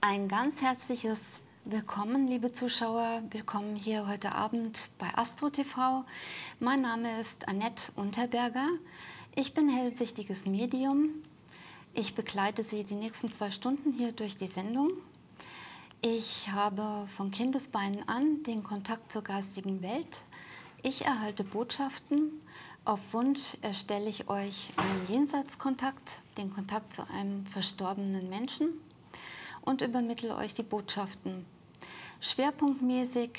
Ein ganz herzliches Willkommen, liebe Zuschauer. Willkommen hier heute Abend bei Astro TV. Mein Name ist Annette Unterberger. Ich bin hellsichtiges Medium. Ich begleite Sie die nächsten zwei Stunden hier durch die Sendung. Ich habe von Kindesbeinen an den Kontakt zur geistigen Welt. Ich erhalte Botschaften. Auf Wunsch erstelle ich euch einen Jenseitskontakt, den Kontakt zu einem verstorbenen Menschen und übermittle euch die Botschaften. Schwerpunktmäßig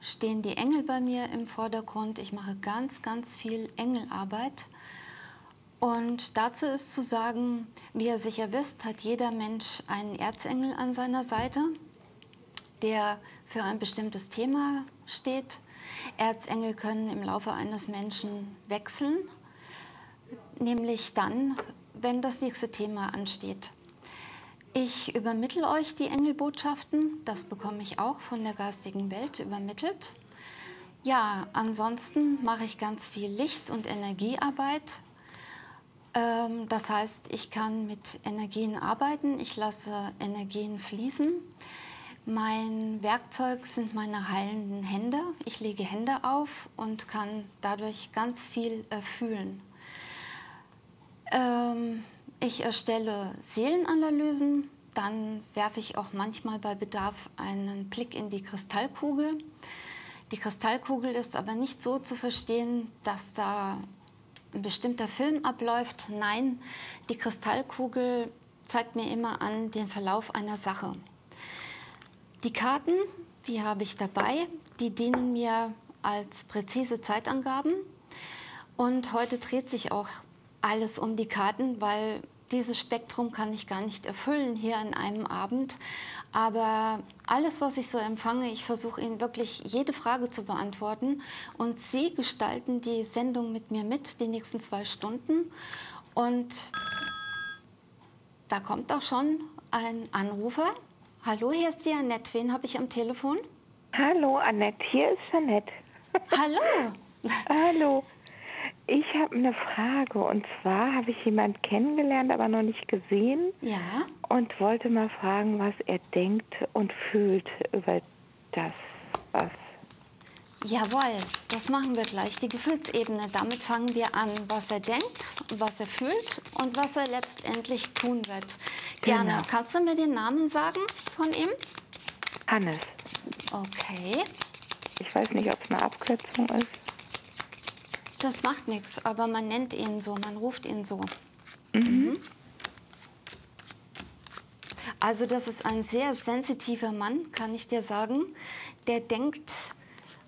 stehen die Engel bei mir im Vordergrund. Ich mache ganz, ganz viel Engelarbeit. Und dazu ist zu sagen, wie ihr sicher wisst, hat jeder Mensch einen Erzengel an seiner Seite, der für ein bestimmtes Thema steht. Erzengel können im Laufe eines Menschen wechseln, nämlich dann, wenn das nächste Thema ansteht. Ich übermittle euch die Engelbotschaften, das bekomme ich auch von der geistigen Welt übermittelt. Ja, ansonsten mache ich ganz viel Licht- und Energiearbeit. Ähm, das heißt, ich kann mit Energien arbeiten, ich lasse Energien fließen. Mein Werkzeug sind meine heilenden Hände. Ich lege Hände auf und kann dadurch ganz viel erfühlen. Ähm, ich erstelle Seelenanalysen, dann werfe ich auch manchmal bei Bedarf einen Blick in die Kristallkugel. Die Kristallkugel ist aber nicht so zu verstehen, dass da ein bestimmter Film abläuft. Nein, die Kristallkugel zeigt mir immer an den Verlauf einer Sache. Die Karten, die habe ich dabei, die dienen mir als präzise Zeitangaben. Und heute dreht sich auch alles um die Karten, weil dieses Spektrum kann ich gar nicht erfüllen hier an einem Abend. Aber alles, was ich so empfange, ich versuche Ihnen wirklich jede Frage zu beantworten. Und Sie gestalten die Sendung mit mir mit, die nächsten zwei Stunden. Und da kommt auch schon ein Anrufer. Hallo, hier ist die Annette. Wen habe ich am Telefon? Hallo, Annette. Hier ist Annette. Hallo. Hallo. Ich habe eine Frage und zwar habe ich jemanden kennengelernt, aber noch nicht gesehen. Ja. Und wollte mal fragen, was er denkt und fühlt über das, was. Jawohl, das machen wir gleich. Die Gefühlsebene. Damit fangen wir an, was er denkt, was er fühlt und was er letztendlich tun wird. Gerne. Genau. Kannst du mir den Namen sagen von ihm? Hannes. Okay. Ich weiß nicht, ob es eine Abkürzung ist. Das macht nichts, aber man nennt ihn so, man ruft ihn so. Mhm. Also das ist ein sehr sensitiver Mann, kann ich dir sagen. Der denkt,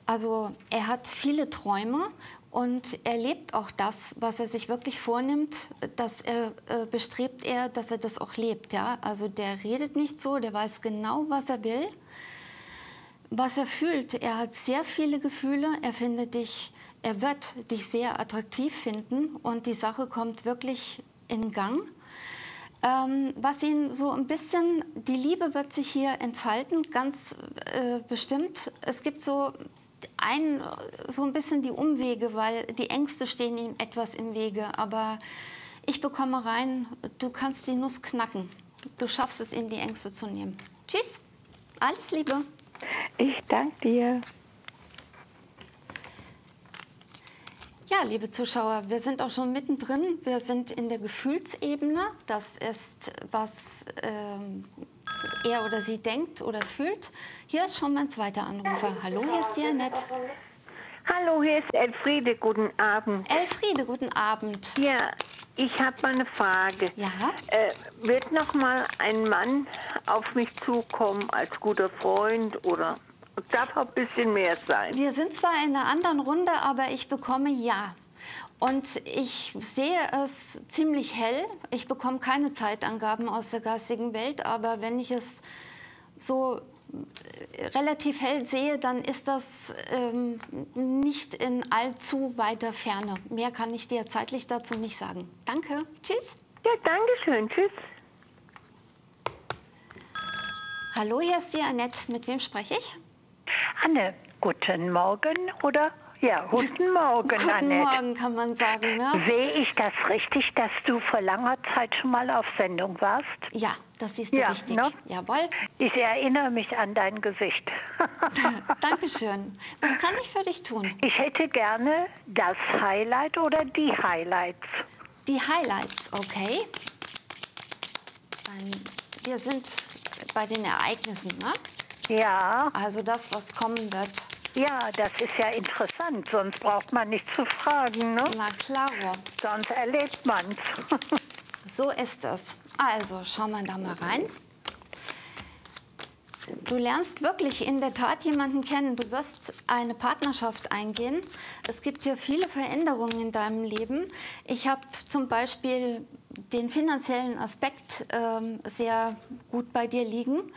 also er hat viele Träume und er lebt auch das, was er sich wirklich vornimmt, das er, äh, bestrebt er, dass er das auch lebt. Ja? Also der redet nicht so, der weiß genau, was er will, was er fühlt. Er hat sehr viele Gefühle, er findet dich, er wird dich sehr attraktiv finden und die Sache kommt wirklich in Gang. Ähm, was ihn so ein bisschen, die Liebe wird sich hier entfalten, ganz äh, bestimmt. Es gibt so ein, so ein bisschen die Umwege, weil die Ängste stehen ihm etwas im Wege. Aber ich bekomme rein, du kannst die Nuss knacken. Du schaffst es, ihm die Ängste zu nehmen. Tschüss, alles Liebe. Ich danke dir. Ja, liebe Zuschauer, wir sind auch schon mittendrin. Wir sind in der Gefühlsebene. Das ist, was ähm, er oder sie denkt oder fühlt. Hier ist schon mein zweiter Anrufer. Hallo, hier ist die Annette. Hallo, hier ist Elfriede. Guten Abend. Elfriede, guten Abend. Ja, ich habe mal eine Frage. Ja? Äh, wird noch mal ein Mann auf mich zukommen als guter Freund oder darf auch ein bisschen mehr sein? Wir sind zwar in einer anderen Runde, aber ich bekomme Ja. Und ich sehe es ziemlich hell. Ich bekomme keine Zeitangaben aus der geistigen Welt, aber wenn ich es so äh, relativ hell sehe, dann ist das ähm, nicht in allzu weiter Ferne. Mehr kann ich dir zeitlich dazu nicht sagen. Danke. Tschüss. Ja, danke schön. Tschüss. Hallo, hier ist die Annette. Mit wem spreche ich? Anne, guten Morgen oder Ja, guten Morgen, Guten Annette. Morgen, kann man sagen, ne? Sehe ich das richtig, dass du vor langer Zeit schon mal auf Sendung warst? Ja, das siehst du Ja, richtig. ne? Jawohl. Ich erinnere mich an dein Gesicht. Dankeschön. Was kann ich für dich tun? Ich hätte gerne das Highlight oder die Highlights. Die Highlights, okay. Dann, wir sind bei den Ereignissen, ne? Ja, Also das, was kommen wird. ja, das ist ja interessant, sonst braucht man nicht zu fragen, ne? Na klaro. Sonst erlebt man's. So ist es. Also, schauen wir da mal rein. Du lernst wirklich in der Tat jemanden kennen. Du wirst eine Partnerschaft eingehen. Es gibt hier viele Veränderungen in deinem Leben. Ich habe zum Beispiel den finanziellen Aspekt ähm, sehr gut bei dir liegen.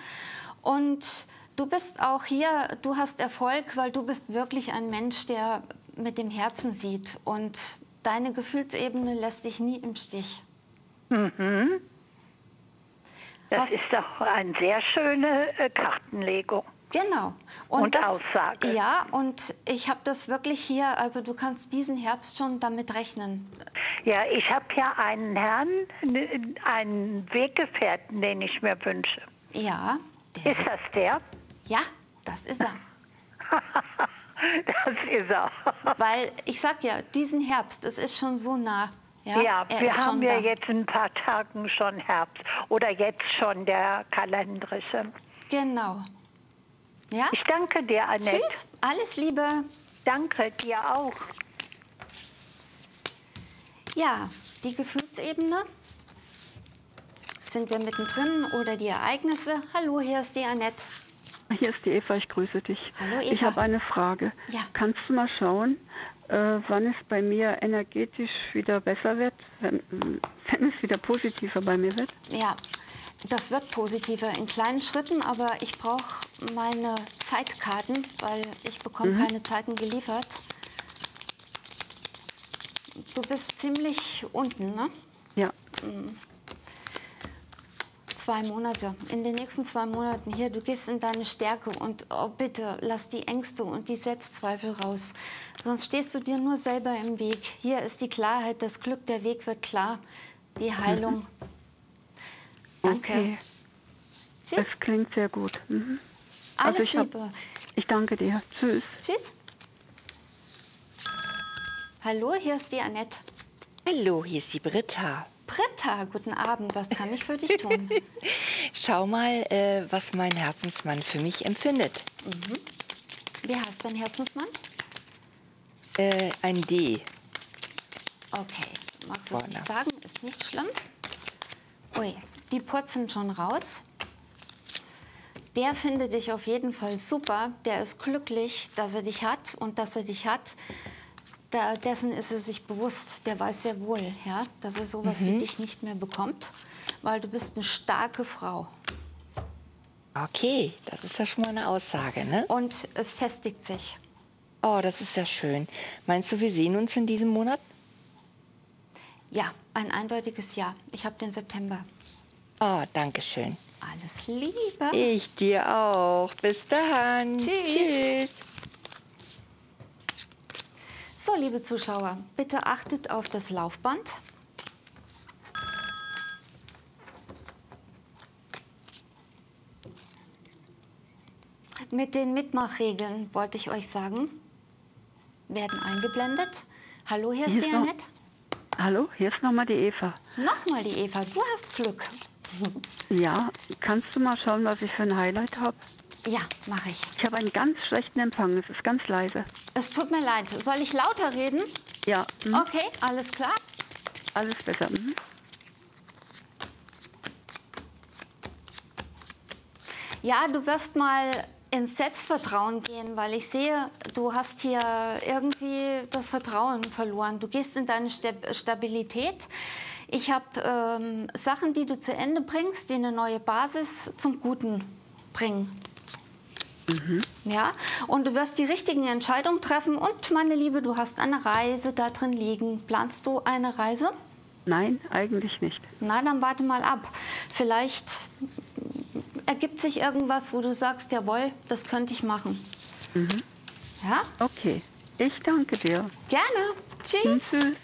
Und du bist auch hier, du hast Erfolg, weil du bist wirklich ein Mensch, der mit dem Herzen sieht. Und deine Gefühlsebene lässt dich nie im Stich. Das Was- ist doch eine sehr schöne äh, Kartenlegung. Genau. Und Aussage. Ja, und ich habe das wirklich hier, also du kannst diesen Herbst schon damit rechnen. Ja, ich habe ja einen Herrn, einen Weggefährten, den ich mir wünsche. Ja, der, Ist das der? Ja, das ist er. Das ist er. Weil ich sag ja, diesen Herbst, es ist schon so nah. Ja, Ja, wir haben ja da. jetzt in ein paar Tagen schon Herbst. Oder jetzt schon der kalendrische. Genau. Ja? Ich danke dir, Annette. Tschüss, alles Liebe. Danke dir auch. Ja, die Gefühlsebene. Sind wir mittendrin oder die Ereignisse? Hallo, hier ist die Annette. Hier ist die Eva, ich grüße dich. Hallo, Eva. Ich habe eine Frage. Ja. Kannst du mal schauen, äh, wann es bei mir energetisch wieder besser wird, wenn, wenn es wieder positiver bei mir wird? Ja, das wird positiver in kleinen Schritten, aber ich brauche meine Zeitkarten, weil ich bekomme keine Zeiten geliefert. Du bist ziemlich unten, ne? Ja, Zwei Monate. In den nächsten zwei Monaten hier, du gehst in deine Stärke und oh, bitte lass die Ängste und die Selbstzweifel raus. Sonst stehst du dir nur selber im Weg. Hier ist die Klarheit, das Glück, der Weg wird klar. Die Heilung. Danke. okay. Tschüss. Es klingt sehr gut. Mhm. Alles ich hab- Liebe. Ich danke dir. Tschüss. Tschüss. Hallo, hier ist die Annette. Hallo, hier ist die Britta. Britta, guten Abend. Was kann ich für dich tun? Schau mal, äh, was mein Herzensmann für mich empfindet. Wie heißt dein Herzensmann? Äh, ein D. Okay, magst du es nicht sagen? Ist nicht schlimm. Ui, die purzeln schon raus. Der findet dich auf jeden Fall super. Der ist glücklich, dass er dich hat und dass er dich hat. Da, dessen ist er sich bewusst. Der weiß sehr wohl, ja, dass er sowas wie dich nicht mehr bekommt, weil du bist eine starke Frau. Okay, das ist ja schon mal eine Aussage, ne? Und es festigt sich. Oh, das ist ja schön. Meinst du, wir sehen uns in diesem Monat? Ja, ein eindeutiges Ja. Ich habe den September. Oh, danke schön. Alles Liebe. Ich dir auch. Bis dann. Tschüss. Tschüss. So, liebe Zuschauer, bitte achtet auf das Laufband. Mit den Mitmachregeln wollte ich euch sagen, werden eingeblendet. Hallo, hier ist Hier die noch-. Hallo, hier ist nochmal die Eva. Nochmal die Eva, du hast Glück. Ja, kannst du mal schauen, was ich für ein Highlight habe? Ja, mache ich. Ich habe einen ganz schlechten Empfang, es ist ganz leise. Es tut mir leid. Soll ich lauter reden? Ja, mhm, Okay, alles klar. alles besser. Mhm. Ja, du wirst mal ins Selbstvertrauen gehen, weil ich sehe, du hast hier irgendwie das Vertrauen verloren. Du gehst in deine Stab- Stabilität. Ich habe ähm, Sachen, die du zu Ende bringst, die eine neue Basis zum Guten bringen. Ja, und du wirst die richtigen Entscheidungen treffen. Und meine Liebe, du hast eine Reise da drin liegen. Planst du eine Reise? Nein, eigentlich nicht. Na, dann warte mal ab. Vielleicht ergibt sich irgendwas, wo du sagst, jawohl, das könnte ich machen. Ja? Okay, Ich danke dir. Gerne. Tschüss. Tschüss.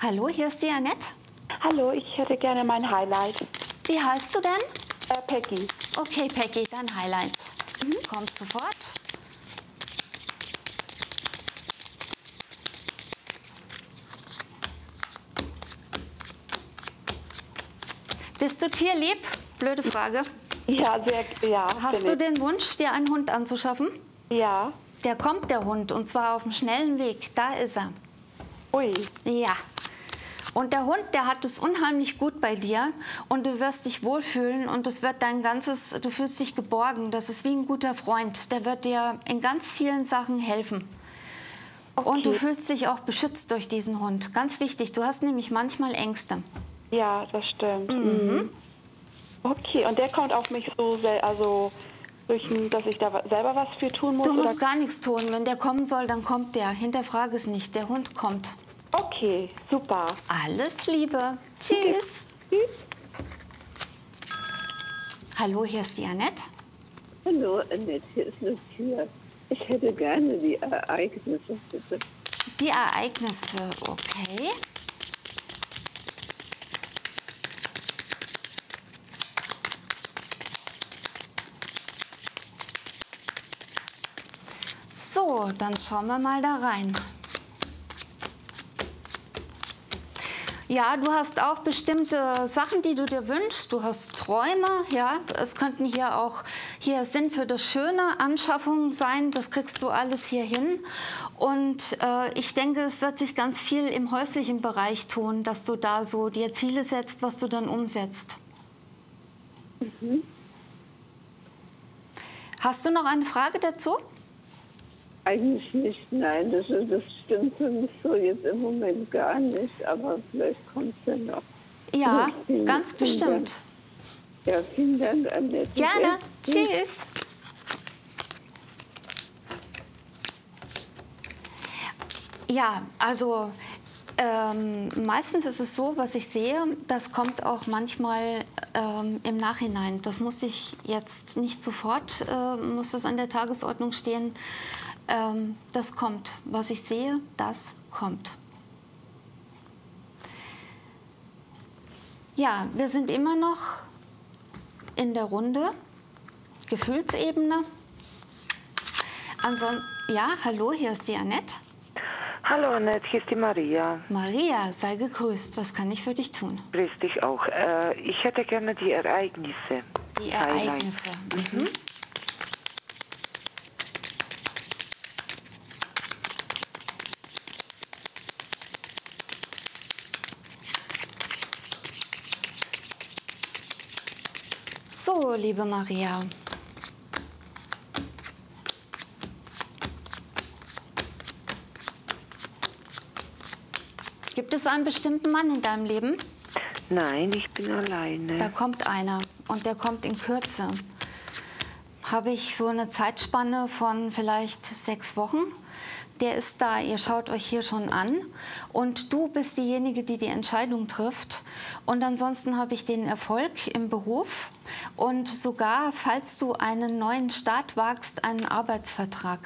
Hallo, hier ist die Annette. Hallo, ich hätte gerne mein Highlight. Wie heißt du denn? Äh, Peggy. Okay, Peggy, dein Highlight. Kommt sofort. Bist du tierlieb? Blöde Frage. Ja, sehr, ja. Hast du den Wunsch, dir einen Hund anzuschaffen? ich. Ja. Der kommt, der Hund, und zwar auf dem schnellen Weg. Da ist er. Ui. Ja. Und der Hund, der hat es unheimlich gut bei dir und du wirst dich wohlfühlen und es wird dein ganzes, du fühlst dich geborgen. Das ist wie ein guter Freund. Der wird dir in ganz vielen Sachen helfen. Und du Okay. fühlst dich auch beschützt durch diesen Hund. Ganz wichtig, du hast nämlich manchmal Ängste. Ja, das stimmt. Mhm. Okay, und der kommt auf mich so, sel- also dass ich da selber was für tun muss? Du musst oder? gar nichts tun. Wenn der kommen soll, dann kommt der. Hinterfrage es nicht. Der Hund kommt. Okay, super. Alles Liebe. Tschüss. Tschüss. Hallo, hier ist die Annette. Hallo, Annette, hier ist Lucia. Ich hätte gerne die Ereignisse, bitte. Die Ereignisse, okay. So, dann schauen wir mal da rein. Ja, du hast auch bestimmte Sachen, die du dir wünschst. Du hast Träume, ja. Es könnten hier auch hier Sinn für das Schöne Anschaffungen sein. Das kriegst du alles hier hin. Und äh, ich denke, es wird sich ganz viel im häuslichen Bereich tun, dass du da so dir Ziele setzt, was du dann umsetzt. Hast du noch eine Frage dazu? Eigentlich nicht, nein, das, ist- das stimmt für mich so jetzt im Moment gar nicht, aber vielleicht kommt es ja noch. Ja, Vielen- ganz vielen bestimmt. Dank. Ja, vielen Dank, Annette. Gerne. Tschüss. Tschüss. Ja, also ähm, meistens ist es so, was ich sehe, das kommt auch manchmal ähm, im Nachhinein. Das muss ich jetzt nicht sofort, äh, muss das an der Tagesordnung stehen. Ähm, das kommt. Was ich sehe, das kommt. Ja, wir sind immer noch in der Runde. Gefühlsebene. Anson ja, hallo, hier ist die Annette. Hallo Annette, hier ist die Maria. Maria, sei gegrüßt. Was kann ich für dich tun? Grüß dich auch. Äh, ich hätte gerne die Ereignisse. Die. Ereignisse. Mhm. Liebe Maria. Gibt es einen bestimmten Mann in deinem Leben? Nein, ich bin alleine. Da kommt einer und der kommt in Kürze. Habe ich so eine Zeitspanne von vielleicht sechs Wochen. Der ist da, ihr schaut euch hier schon an und du bist diejenige, die die Entscheidung trifft. Und ansonsten habe ich den Erfolg im Beruf und sogar, falls du einen neuen Start wagst, einen Arbeitsvertrag.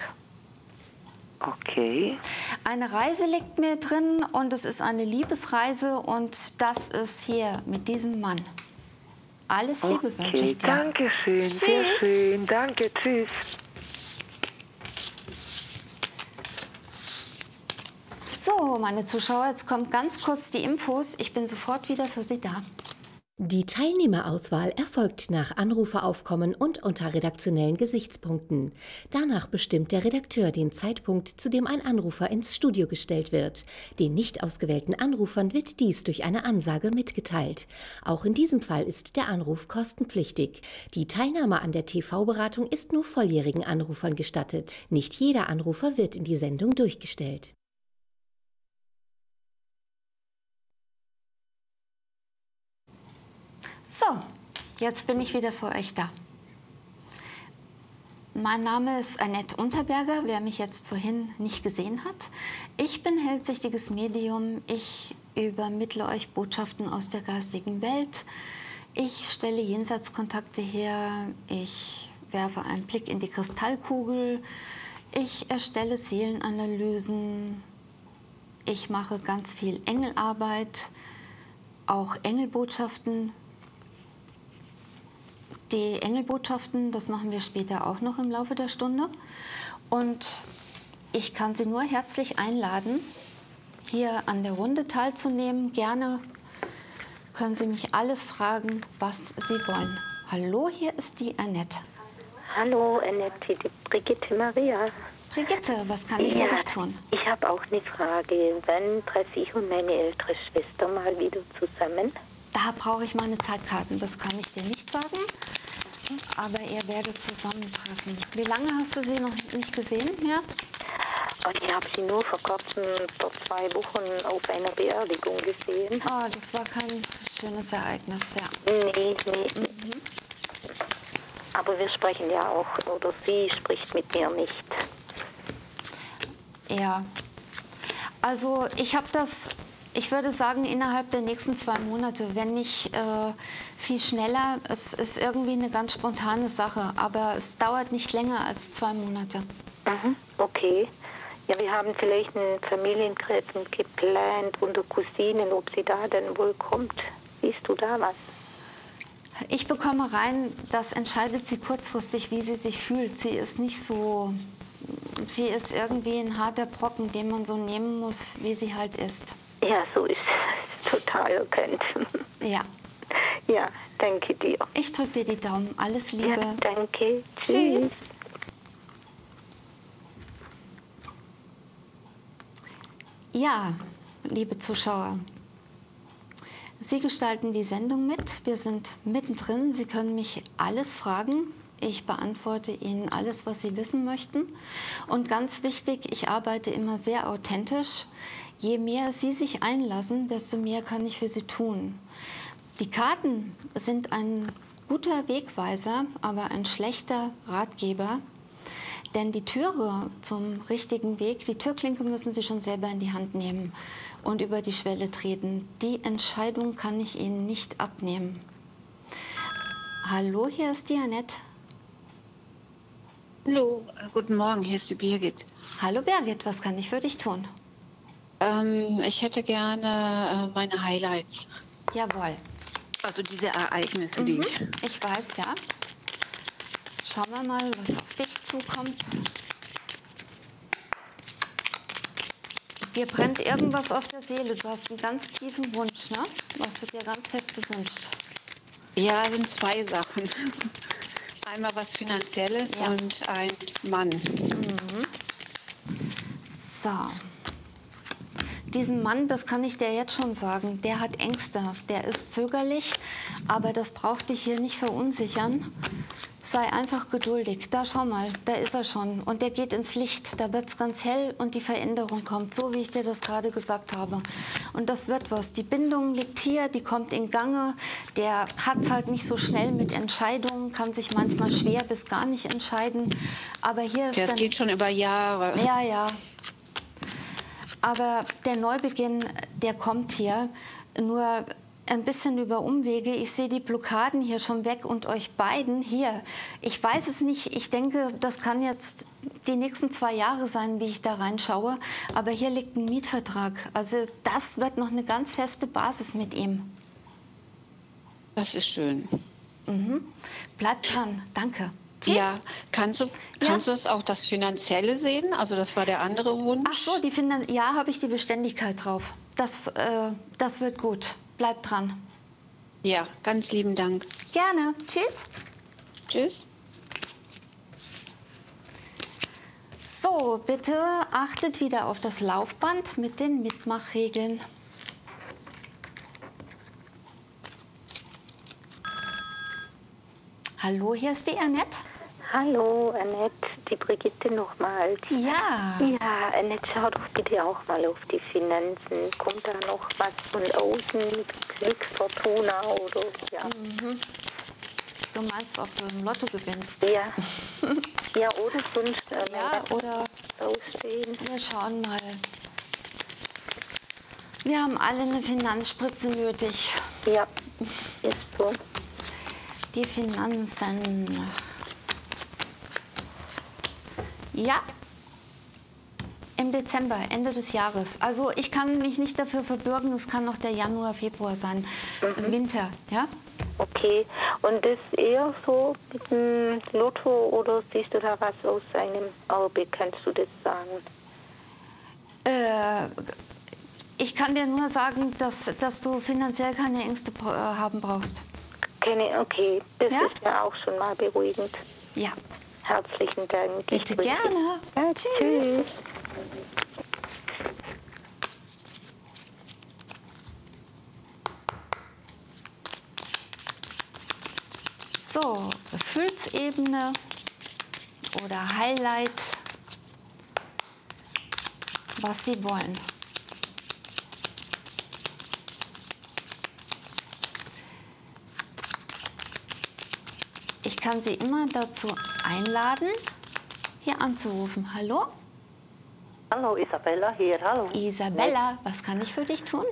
Okay. Eine Reise liegt mir drin und es ist eine Liebesreise und das ist hier mit diesem Mann. Alles Liebe wünsche Okay, ich dir. danke schön. Sehr Tschüss. schön. Danke, tschüss. So, meine Zuschauer, jetzt kommt ganz kurz die Infos. Ich bin sofort wieder für Sie da. Die Teilnehmerauswahl erfolgt nach Anruferaufkommen und unter redaktionellen Gesichtspunkten. Danach bestimmt der Redakteur den Zeitpunkt, zu dem ein Anrufer ins Studio gestellt wird. Den nicht ausgewählten Anrufern wird dies durch eine Ansage mitgeteilt. Auch in diesem Fall ist der Anruf kostenpflichtig. Die Teilnahme an der TV-Beratung ist nur volljährigen Anrufern gestattet. Nicht jeder Anrufer wird in die Sendung durchgestellt. So, jetzt bin ich wieder für euch da. Mein Name ist Annette Unterberger, wer mich jetzt vorhin nicht gesehen hat. Ich bin hellsichtiges Medium. Ich übermittle euch Botschaften aus der geistigen Welt. Ich stelle Jenseitskontakte her, ich werfe einen Blick in die Kristallkugel, ich erstelle Seelenanalysen, ich mache ganz viel Engelarbeit, auch Engelbotschaften. Die Engelbotschaften, das machen wir später auch noch im Laufe der Stunde. Und ich kann Sie nur herzlich einladen, hier an der Runde teilzunehmen. Gerne können Sie mich alles fragen, was Sie wollen. Hallo, hier ist die Annette. Hallo, Annette, die Brigitte Maria. Brigitte, was kann ich ja, für dich tun? Ich habe auch eine Frage. Wann treffe ich und meine ältere Schwester mal wieder zusammen? Da brauche ich meine Zeitkarten, das kann ich dir nicht sagen. Aber ihr werdet zusammentreffen. Wie lange hast du sie noch nicht gesehen? Ja? Und ich habe sie nur vor kurzem, vor zwei Wochen auf einer Beerdigung gesehen. Oh, das war kein schönes Ereignis, ja. Nee, nee. Mhm. Aber wir sprechen ja auch, oder sie spricht mit mir nicht. Ja. Also ich habe das, ich würde sagen, innerhalb der nächsten zwei Monate, wenn nicht äh, viel schneller. Es ist irgendwie eine ganz spontane Sache, aber es dauert nicht länger als zwei Monate. Mhm, okay. Ja, wir haben vielleicht ein Familientreffen geplant unter Cousinen, ob sie da denn wohl kommt. Siehst du da was? Ich bekomme rein, das entscheidet sie kurzfristig, wie sie sich fühlt. Sie ist nicht so sie ist irgendwie ein harter Brocken, den man so nehmen muss, wie sie halt ist. Ja, so ist es total erkannt. Ja. Ja, danke dir. Ich drücke dir die Daumen. Alles Liebe. Ja, danke. Tschüss. Ja, liebe Zuschauer, Sie gestalten die Sendung mit. Wir sind mittendrin. Sie können mich alles fragen. Ich beantworte Ihnen alles, was Sie wissen möchten. Und ganz wichtig, ich arbeite immer sehr authentisch. Je mehr Sie sich einlassen, desto mehr kann ich für Sie tun. Die Karten sind ein guter Wegweiser, aber ein schlechter Ratgeber. Denn die Türe zum richtigen Weg, die Türklinke müssen Sie schon selber in die Hand nehmen und über die Schwelle treten. Die Entscheidung kann ich Ihnen nicht abnehmen. Hallo, hier ist die Annette. Hallo, äh, guten Morgen, hier ist die Birgit. Hallo Birgit, was kann ich für dich tun? Ähm, ich hätte gerne äh, meine Highlights. Jawohl. Also diese Ereignisse, mhm. die ich. Ich weiß, ja. Schauen wir mal, was auf dich zukommt. Dir brennt irgendwas auf der Seele. Du hast einen ganz tiefen Wunsch, ne? Was du dir ganz fest gewünscht. Ja, sind zwei Sachen. Einmal was Finanzielles ja. und ein Mann. Mhm. So. Diesen Mann, das kann ich dir jetzt schon sagen, der hat Ängste, der ist zögerlich, aber das braucht dich hier nicht verunsichern. Sei einfach geduldig. Da schau mal, da ist er schon. Und der geht ins Licht. Da wird es ganz hell und die Veränderung kommt, so wie ich dir das gerade gesagt habe. Und das wird was. Die Bindung liegt hier, die kommt in Gange. Der hat es halt nicht so schnell mit Entscheidungen, kann sich manchmal schwer bis gar nicht entscheiden. Aber hier ist. Ja, es geht schon über Jahre. Ja, ja. Aber der Neubeginn, der kommt hier. Nur ein bisschen über Umwege. Ich sehe die Blockaden hier schon weg und euch beiden hier. Ich weiß es nicht. Ich denke, das kann jetzt die nächsten zwei Jahre sein, wie ich da reinschaue. Aber hier liegt ein Mietvertrag. Also das wird noch eine ganz feste Basis mit ihm. Das ist schön. Mhm. Bleibt dran. Danke. Tschüss. Ja, kannst du, kannst ja. du das auch das Finanzielle sehen? Also das war der andere Wunsch. Ach so, die Finan ja, habe ich die Beständigkeit drauf. Das, äh, das wird gut. Bleib dran. Ja, ganz lieben Dank. Gerne. Tschüss. Tschüss. So, bitte achtet wieder auf das Laufband mit den Mitmachregeln. Hallo, hier ist die Annette. Hallo, Annette, die Brigitte nochmal. Ja. Ja, Annette, schau doch bitte auch mal auf die Finanzen. Kommt da noch was von außen, Glücksfortuna oder ja? Mhm. Du meinst, ob du im Lotto gewinnst? Ja. ja, oder sonst. Äh, ja, oder ausstehen. Wir schauen mal. Wir haben alle eine Finanzspritze nötig. Ja, ist so. Die Finanzen. Ja, im Dezember, Ende des Jahres. Also ich kann mich nicht dafür verbürgen, es kann noch der Januar, Februar sein. Mhm. Winter, ja? Okay, und das eher so mit dem Lotto oder siehst du da was aus seinem Auge? Kannst du das sagen? Äh, ich kann dir nur sagen, dass, dass du finanziell keine Ängste äh, haben brauchst. Keine, okay, das Ja? ist ja auch schon mal beruhigend. Herzlichen Dank. Bitte gerne. Ja, Tschüss. So, Gefühlsebene oder Highlight, was Sie wollen. Ich kann Sie immer dazu einladen, hier anzurufen. Hallo? Hallo, Isabella hier, hallo. Isabella, was kann ich für dich tun?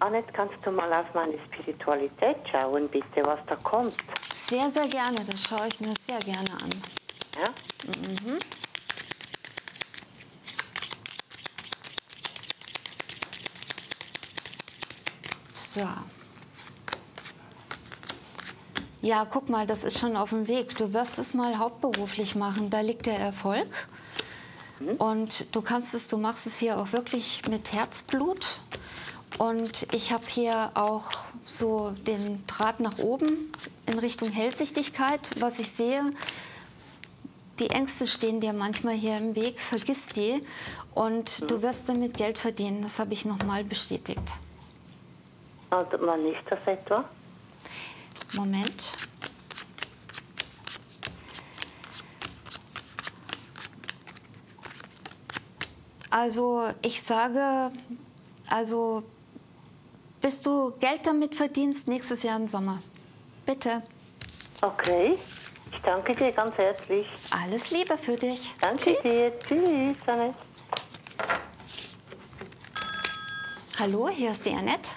Annette, kannst du mal auf meine Spiritualität schauen, bitte, was da kommt? Sehr, sehr gerne. Das schaue ich mir sehr gerne an. Ja? Mhm. So. Ja, guck mal, das ist schon auf dem Weg. Du wirst es mal hauptberuflich machen. Da liegt der Erfolg. Und du kannst es, du machst es hier auch wirklich mit Herzblut. Und ich habe hier auch so den Draht nach oben in Richtung Hellsichtigkeit. Was ich sehe, die Ängste stehen dir manchmal hier im Weg, vergiss die. Und du wirst damit Geld verdienen. Das habe ich nochmal bestätigt. Und wann ist das etwa? Moment. Also ich sage, also bis du Geld damit verdienst, nächstes Jahr im Sommer. Bitte. Okay, ich danke dir ganz herzlich. Alles Liebe für dich. Danke Tschüss. dir. Tschüss, Annette. Hallo, hier ist die Annette.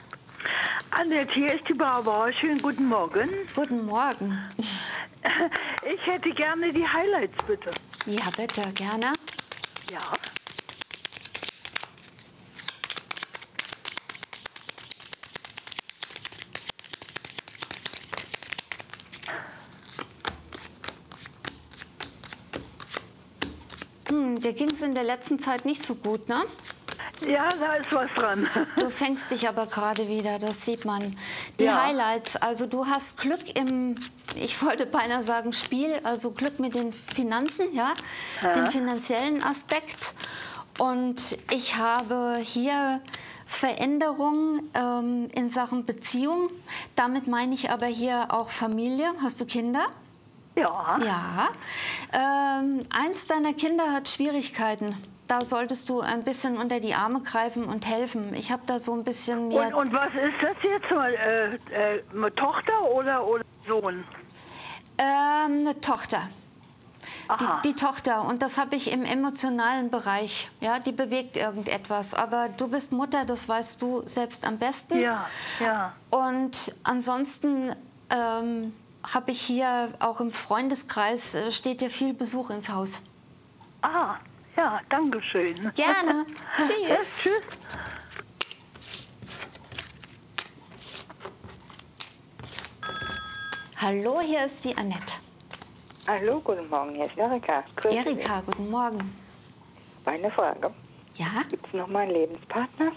Annette, hier ist die Barbara. Schönen guten Morgen. Guten Morgen. Ich hätte gerne die Highlights, bitte. Ja, bitte, gerne. Ja. Hm, dir ging es in der letzten Zeit nicht so gut, ne? Ja, da ist was dran. Du fängst dich aber gerade wieder, das sieht man. Die Ja. Highlights, also du hast Glück im, ich wollte beinahe sagen Spiel, also Glück mit den Finanzen, ja, Ja. den finanziellen Aspekt. Und ich habe hier Veränderungen ähm, in Sachen Beziehung. Damit meine ich aber hier auch Familie. Hast du Kinder? Ja. Ja. Ähm, eins deiner Kinder hat Schwierigkeiten. Da solltest du ein bisschen unter die Arme greifen und helfen. Ich habe da so ein bisschen mehr. Und, und was ist das jetzt? Äh, äh, eine Tochter oder, oder Sohn? Ähm, eine Tochter. Die, die Tochter. Und das habe ich im emotionalen Bereich. Ja, die bewegt irgendetwas. Aber du bist Mutter, das weißt du selbst am besten. Ja, ja. Und ansonsten ähm, habe ich hier auch im Freundeskreis äh, steht dir viel Besuch ins Haus. Ah, ja, danke schön. Gerne. Tschüss. Tschüss. Hallo, hier ist die Annette. Hallo, guten Morgen, hier ist Erika. Grüße Erika, guten Morgen. Sie. Meine Frage. Ja? Gibt es noch mal einen Lebenspartner?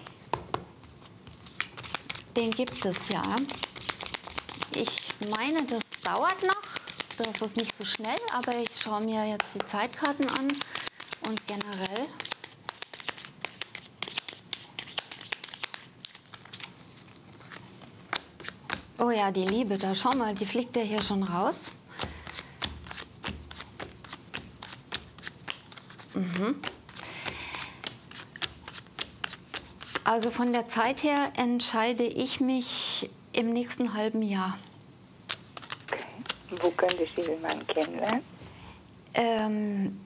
Den gibt es ja. Ich meine, das dauert noch. Das ist nicht so schnell, aber ich schaue mir jetzt die Zeitkarten an und generell. Oh ja, die Liebe, da schau mal, die fliegt ja hier schon raus. Mhm. Also von der Zeit her entscheide ich mich im nächsten halben Jahr. Wo könnte ich diesen Mann kennenlernen? Ähm,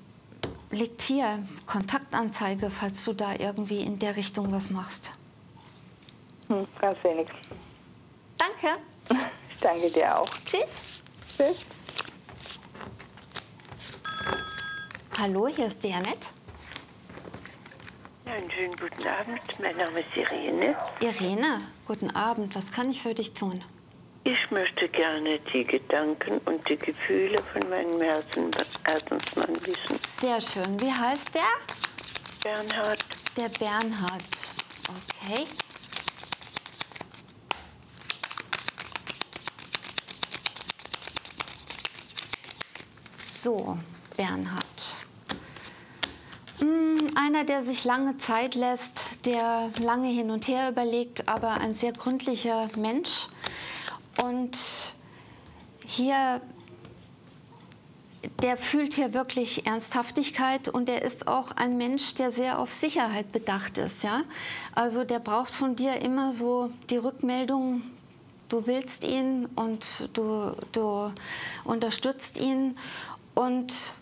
liegt hier Kontaktanzeige, falls du da irgendwie in der Richtung was machst. Hm, ganz wenig. Danke. Ich danke dir auch. Tschüss. Tschüss. Hallo, hier ist die. Einen schönen guten Abend. Mein Name ist Irene. Irene, guten Abend. Was kann ich für dich tun? Ich möchte gerne die Gedanken und die Gefühle von meinem Herzen, Herzensmann wissen. Sehr schön. Wie heißt der? Bernhard. Der Bernhard. Okay. So, Bernhard. Hm, einer, der sich lange Zeit lässt, der lange hin und her überlegt, aber ein sehr gründlicher Mensch. Und hier, der fühlt hier wirklich Ernsthaftigkeit und er ist auch ein Mensch, der sehr auf Sicherheit bedacht ist. Ja? Also der braucht von dir immer so die Rückmeldung, du willst ihn und du, du unterstützt ihn. Und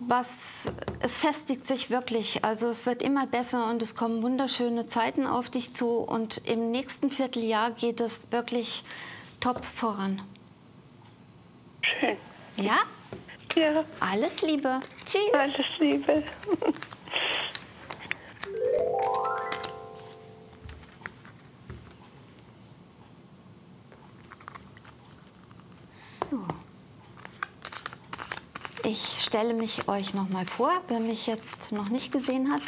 was, es festigt sich wirklich. Also es wird immer besser und es kommen wunderschöne Zeiten auf dich zu. Und im nächsten Vierteljahr geht es wirklich top voran. Schön. Ja? Ja. Alles Liebe. Tschüss. Alles Liebe. So. Ich stelle mich euch noch mal vor, wer mich jetzt noch nicht gesehen hat.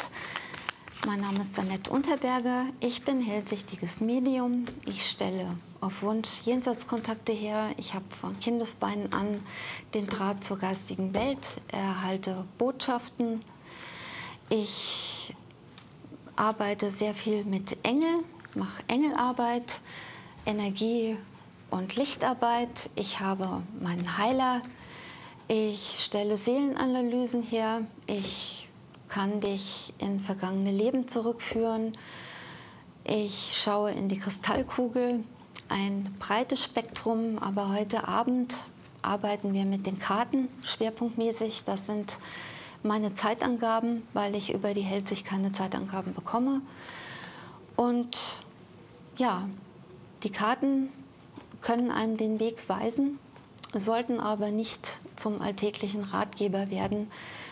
Mein Name ist Annette Unterberger. Ich bin hellsichtiges Medium. Ich stelle auf Wunsch Jenseitskontakte her. Ich habe von Kindesbeinen an den Draht zur geistigen Welt, erhalte Botschaften. Ich arbeite sehr viel mit Engel, mache Engelarbeit, Energie- und Lichtarbeit. Ich habe meinen Heiler. Ich stelle Seelenanalysen her. Ich kann dich in vergangene Leben zurückführen. Ich schaue in die Kristallkugel, ein breites Spektrum, aber heute Abend arbeiten wir mit den Karten schwerpunktmäßig. Das sind meine Zeitangaben, weil ich über die Hellsicht keine Zeitangaben bekomme. Und ja, die Karten können einem den Weg weisen, sollten aber nicht zum alltäglichen Ratgeber werden,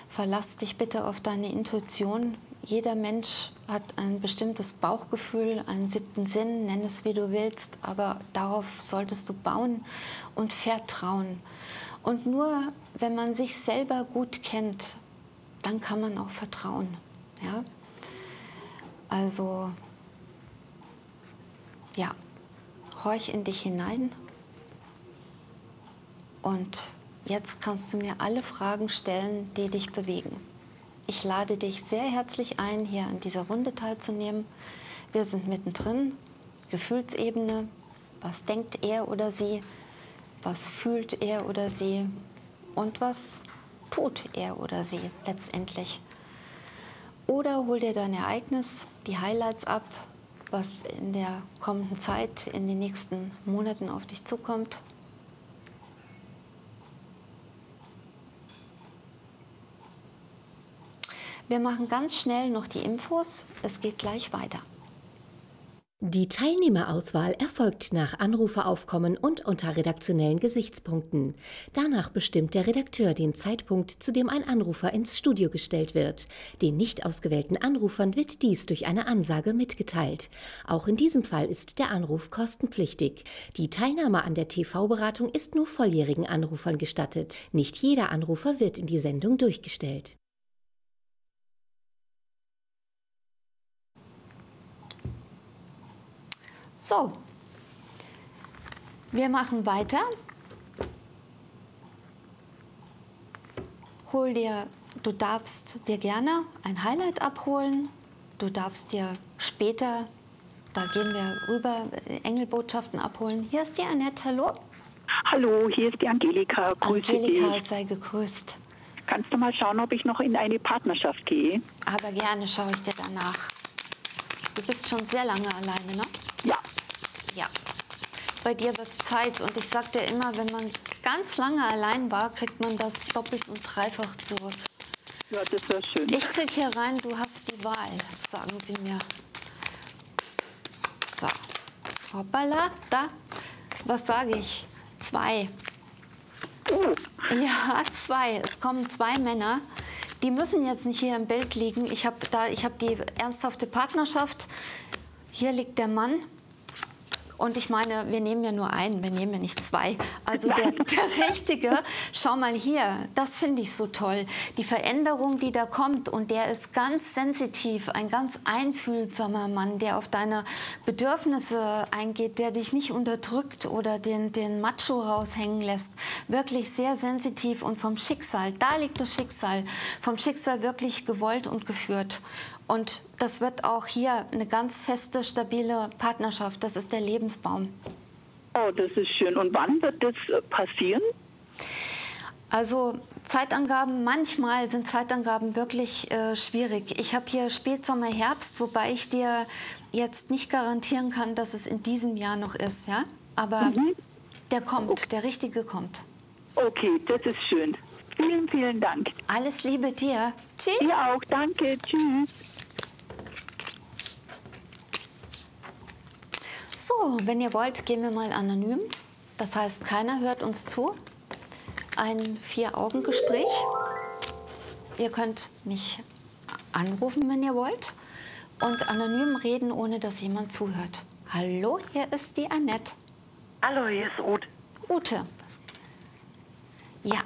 verlass dich bitte auf deine Intuition. Jeder Mensch hat ein bestimmtes Bauchgefühl, einen siebten Sinn, nenn es wie du willst, aber darauf solltest du bauen und vertrauen. Und nur wenn man sich selber gut kennt, dann kann man auch vertrauen. Ja? Also, ja, horch in dich hinein und Jetzt kannst du mir alle Fragen stellen, die dich bewegen. Ich lade dich sehr herzlich ein, hier an dieser Runde teilzunehmen. Wir sind mittendrin, Gefühlsebene. Was denkt er oder sie? Was fühlt er oder sie? Und was tut er oder sie letztendlich? Oder hol dir dein Ereignis, die Highlights ab, was in der kommenden Zeit, in den nächsten Monaten auf dich zukommt. Wir machen ganz schnell noch die Infos. Es geht gleich weiter. Die Teilnehmerauswahl erfolgt nach Anruferaufkommen und unter redaktionellen Gesichtspunkten. Danach bestimmt der Redakteur den Zeitpunkt, zu dem ein Anrufer ins Studio gestellt wird. Den nicht ausgewählten Anrufern wird dies durch eine Ansage mitgeteilt. Auch in diesem Fall ist der Anruf kostenpflichtig. Die Teilnahme an der TV-Beratung ist nur volljährigen Anrufern gestattet. Nicht jeder Anrufer wird in die Sendung durchgestellt. So, wir machen weiter. Hol dir, du darfst dir gerne ein Highlight abholen. Du darfst dir später, da gehen wir rüber, Engelbotschaften abholen. Hier ist die Annette, hallo. Hallo, hier ist die Angelika. Grüße Angelika, dich. sei gegrüßt. Kannst du mal schauen, ob ich noch in eine Partnerschaft gehe? Aber gerne schaue ich dir danach. Du bist schon sehr lange alleine, ne? Bei dir wird Zeit. Und ich sag dir immer, wenn man ganz lange allein war, kriegt man das doppelt und dreifach zurück. Ja, das wäre schön. Ich krieg hier rein, du hast die Wahl, sagen sie mir. So. Hoppala, da. Was sage ich? Zwei. Ja, zwei. Es kommen zwei Männer. Die müssen jetzt nicht hier im Bild liegen. Ich habe hab die ernsthafte Partnerschaft. Hier liegt der Mann und ich meine, wir nehmen ja nur einen, wir nehmen ja nicht zwei. Also der, der Richtige, schau mal hier, das finde ich so toll. Die Veränderung, die da kommt und der ist ganz sensitiv, ein ganz einfühlsamer Mann, der auf deine Bedürfnisse eingeht, der dich nicht unterdrückt oder den, den Macho raushängen lässt. Wirklich sehr sensitiv und vom Schicksal, da liegt das Schicksal, vom Schicksal wirklich gewollt und geführt. Und das wird auch hier eine ganz feste, stabile Partnerschaft. Das ist der Lebensbaum. Oh, das ist schön. Und wann wird das passieren? Also Zeitangaben, manchmal sind Zeitangaben wirklich äh, schwierig. Ich habe hier Spätsommer, Herbst, wobei ich dir jetzt nicht garantieren kann, dass es in diesem Jahr noch ist. Ja? Aber mhm. der kommt, okay. der Richtige kommt. Okay, das ist schön. Vielen, vielen Dank. Alles Liebe dir. Tschüss. Dir auch, danke. Tschüss. So, wenn ihr wollt, gehen wir mal anonym. Das heißt, keiner hört uns zu. Ein Vier-Augen-Gespräch. Ihr könnt mich anrufen, wenn ihr wollt. Und anonym reden, ohne dass jemand zuhört. Hallo, hier ist die Annette. Hallo, hier ist Ute. Ute. Ja.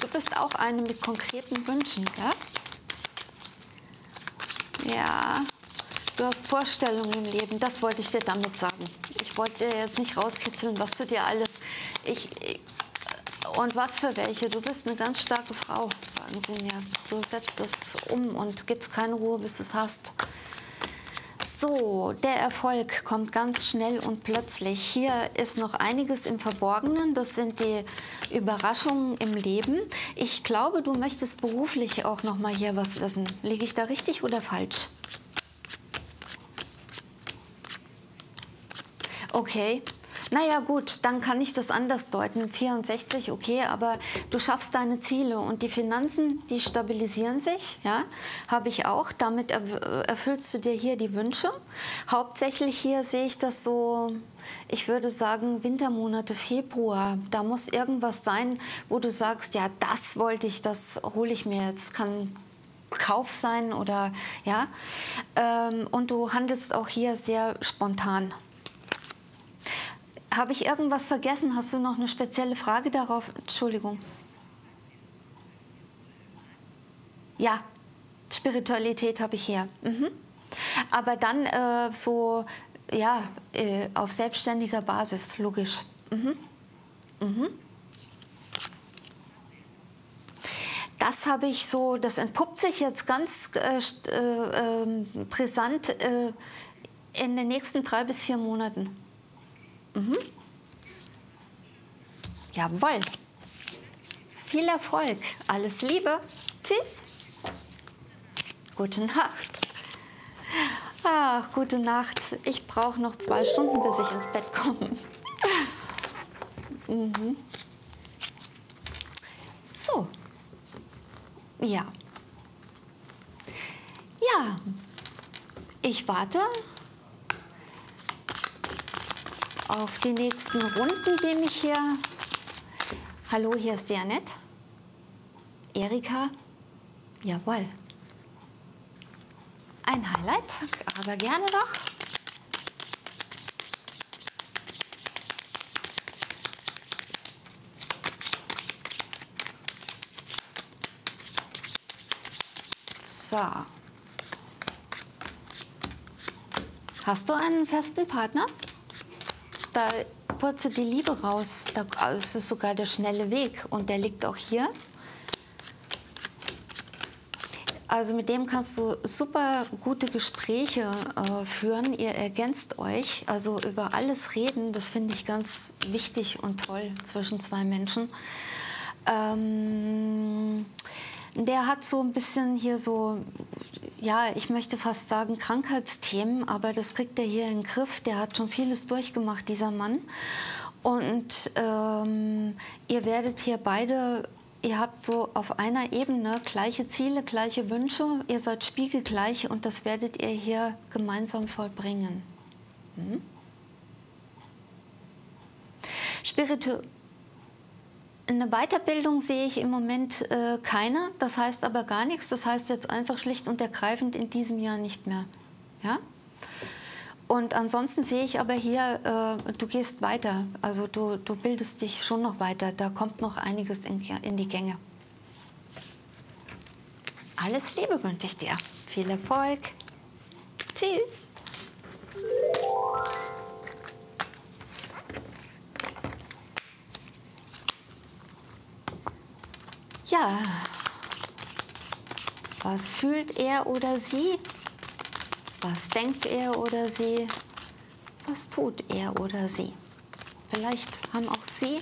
Du bist auch eine mit konkreten Wünschen, gell? Ja, du hast Vorstellungen im Leben, das wollte ich dir damit sagen. Ich wollte dir jetzt nicht rauskitzeln, was du dir alles... Ich, ich, und was für welche. Du bist eine ganz starke Frau, sagen sie mir. Du setzt es um und gibst keine Ruhe, bis du es hast. So, der Erfolg kommt ganz schnell und plötzlich. Hier ist noch einiges im Verborgenen. Das sind die Überraschungen im Leben. Ich glaube, du möchtest beruflich auch noch mal hier was wissen. Liege ich da richtig oder falsch? Okay, naja gut, dann kann ich das anders deuten. 64, okay, aber du schaffst deine Ziele und die Finanzen, die stabilisieren sich, ja, habe ich auch. Damit erfüllst du dir hier die Wünsche. Hauptsächlich hier sehe ich das so, ich würde sagen Wintermonate, Februar. Da muss irgendwas sein, wo du sagst, ja, das wollte ich, das hole ich mir jetzt. Kann Kauf sein oder ja. Ähm, und du handelst auch hier sehr spontan. Habe ich irgendwas vergessen? Hast du noch eine spezielle Frage darauf? Entschuldigung. Ja, Spiritualität habe ich hier. Mhm. Aber dann äh, so, ja, äh, auf selbstständiger Basis, logisch. Mhm. Mhm. Das habe ich so, das entpuppt sich jetzt ganz äh, äh ähm, brisant äh, in den nächsten drei bis vier Monaten. Mhm. Jawohl. Viel Erfolg. Alles Liebe. Tschüss. Gute Nacht. Ach, gute Nacht. Ich brauche noch zwei Stunden, bis ich ins Bett komme. Mhm. So. Ja. Ja. Ich warte auf die nächsten Runden, die mich hier... Hallo, hier ist die Annette. Erika. Jawohl. Ein Highlight, aber gerne doch. So. Hast du einen festen Partner? Da purzelt die Liebe raus. Da, das ist sogar der schnelle Weg und der liegt auch hier. Also mit dem kannst du super gute Gespräche äh, führen. Ihr ergänzt euch, also über alles reden. Das finde ich ganz wichtig und toll zwischen zwei Menschen. Ähm, der hat so ein bisschen hier so, ja, ich möchte fast sagen Krankheitsthemen, aber das kriegt er hier in den Griff. Der hat schon vieles durchgemacht, dieser Mann. Und ähm, ihr werdet hier beide, ihr habt so auf einer Ebene gleiche Ziele, gleiche Wünsche, ihr seid spiegelgleich und das werdet ihr hier gemeinsam vollbringen. Hm? Spiritu eine Weiterbildung sehe ich im Moment äh, keine. Das heißt aber gar nichts. Das heißt jetzt einfach schlicht und ergreifend in diesem Jahr nicht mehr. Ja? Und ansonsten sehe ich aber hier, äh, du gehst weiter. Also du, du bildest dich schon noch weiter. Da kommt noch einiges in, in die Gänge. Alles Liebe wünsche ich dir. Viel Erfolg. Tschüss. Ja, was fühlt er oder sie? Was denkt er oder sie? Was tut er oder sie? Vielleicht haben auch Sie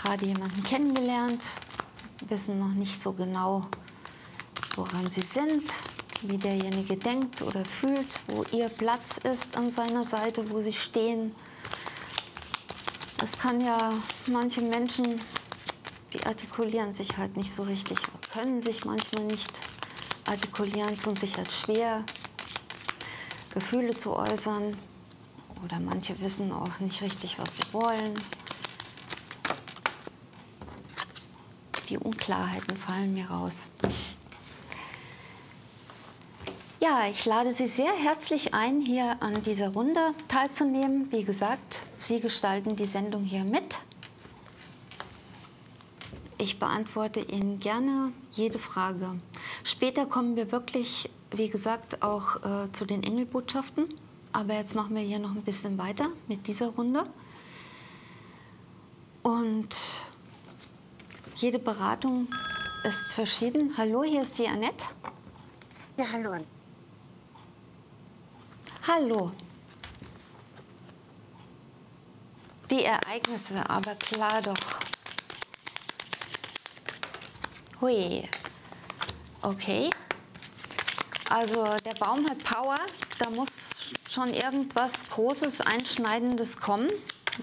gerade jemanden kennengelernt, wissen noch nicht so genau, woran Sie sind, wie derjenige denkt oder fühlt, wo Ihr Platz ist an seiner Seite, wo Sie stehen. Es kann ja manche Menschen die artikulieren sich halt nicht so richtig, können sich manchmal nicht artikulieren, tun sich halt schwer, Gefühle zu äußern. Oder manche wissen auch nicht richtig, was sie wollen. Die Unklarheiten fallen mir raus. Ja, ich lade Sie sehr herzlich ein, hier an dieser Runde teilzunehmen. Wie gesagt, Sie gestalten die Sendung hier mit. Ich beantworte Ihnen gerne jede Frage. Später kommen wir wirklich, wie gesagt, auch äh, zu den Engelbotschaften. Aber jetzt machen wir hier noch ein bisschen weiter mit dieser Runde. Und jede Beratung ist verschieden. Hallo, hier ist die Annette. Ja, hallo. Hallo. Die Ereignisse, aber klar doch. Hui. Okay. Also der Baum hat Power. Da muss schon irgendwas Großes, Einschneidendes kommen.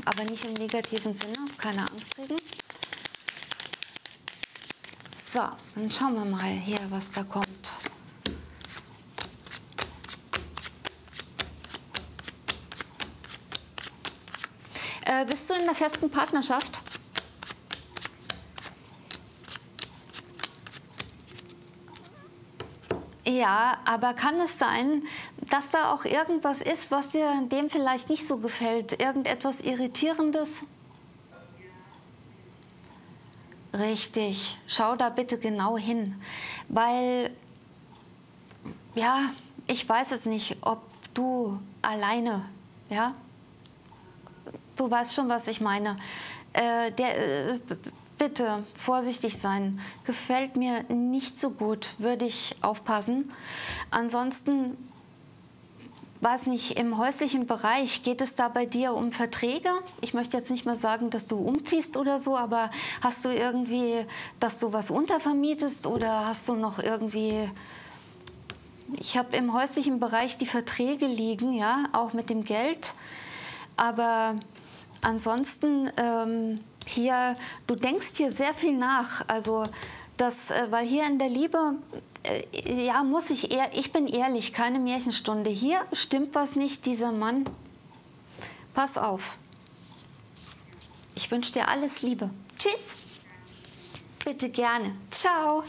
Aber nicht im negativen Sinne. Keine Angst kriegen. So, dann schauen wir mal hier, was da kommt. Äh, bist du in der festen Partnerschaft? Ja, aber kann es sein, dass da auch irgendwas ist, was dir dem vielleicht nicht so gefällt? Irgendetwas Irritierendes? Richtig, schau da bitte genau hin, weil, ja, ich weiß es nicht, ob du alleine, ja, du weißt schon, was ich meine. Äh, der, äh, bitte vorsichtig sein. Gefällt mir nicht so gut, würde ich aufpassen. Ansonsten, weiß nicht, im häuslichen Bereich geht es da bei dir um Verträge? Ich möchte jetzt nicht mal sagen, dass du umziehst oder so, aber hast du irgendwie, dass du was untervermietest oder hast du noch irgendwie ich habe im häuslichen Bereich die Verträge liegen, ja, auch mit dem Geld. Aber ansonsten ähm, hier, du denkst hier sehr viel nach. Also das, äh, weil hier in der Liebe, äh, ja, muss ich eher, ich bin ehrlich, keine Märchenstunde. Hier stimmt was nicht, dieser Mann. Pass auf. Ich wünsche dir alles Liebe. Tschüss. Bitte gerne. Ciao.